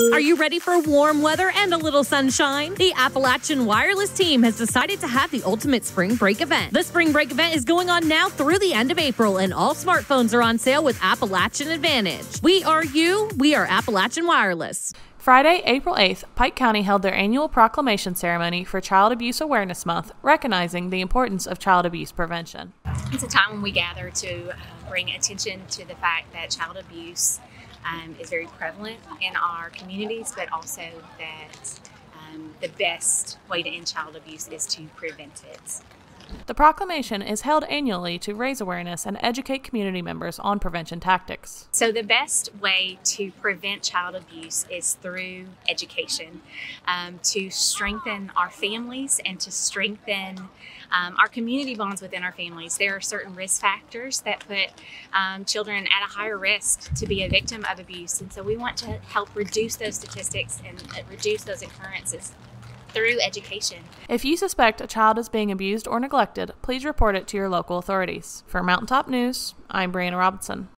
Are you ready for warm weather and a little sunshine? The Appalachian Wireless team has decided to have the ultimate spring break event. The spring break event is going on now through the end of April, and all smartphones are on sale with Appalachian Advantage. We are you, we are Appalachian Wireless. Friday, April 8th, Pike County held their annual proclamation ceremony for Child Abuse Awareness Month, recognizing the importance of child abuse prevention. It's a time when we gather to uh, bring attention to the fact that child abuse um, is very prevalent in our communities, but also that um, the best way to end child abuse is to prevent it. The proclamation is held annually to raise awareness and educate community members on prevention tactics. So, the best way to prevent child abuse is through education, um, to strengthen our families and to strengthen um, our community bonds within our families. There are certain risk factors that put um, children at a higher risk to be a victim of abuse, and so we want to help reduce those statistics and uh, reduce those occurrences through education. If you suspect a child is being abused or neglected, please report it to your local authorities. For Mountaintop News, I'm Brianna Robinson.